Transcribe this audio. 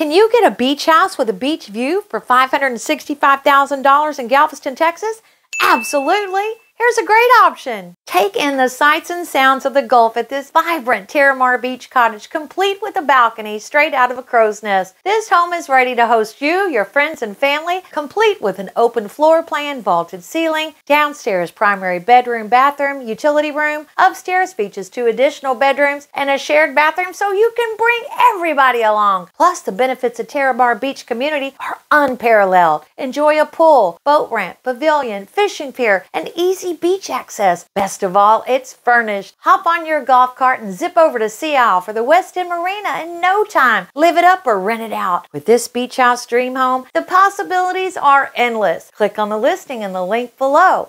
Can you get a beach house with a beach view for $565,000 in Galveston, Texas? Absolutely. Here's a great option. Take in the sights and sounds of the Gulf at this vibrant Terramar Beach cottage, complete with a balcony straight out of a crow's nest. This home is ready to host you, your friends, and family, complete with an open floor plan, vaulted ceiling, downstairs primary bedroom, bathroom, utility room, upstairs features two additional bedrooms, and a shared bathroom so you can bring everybody along. Plus, the benefits of Terramar Beach community are unparalleled. Enjoy a pool, boat ramp, pavilion, fishing pier, and easy beach access. Best of all, it's furnished. Hop on your golf cart and zip over to Sea Isle for the West End Marina in no time. Live it up or rent it out. With this beach house dream home, the possibilities are endless. Click on the listing in the link below.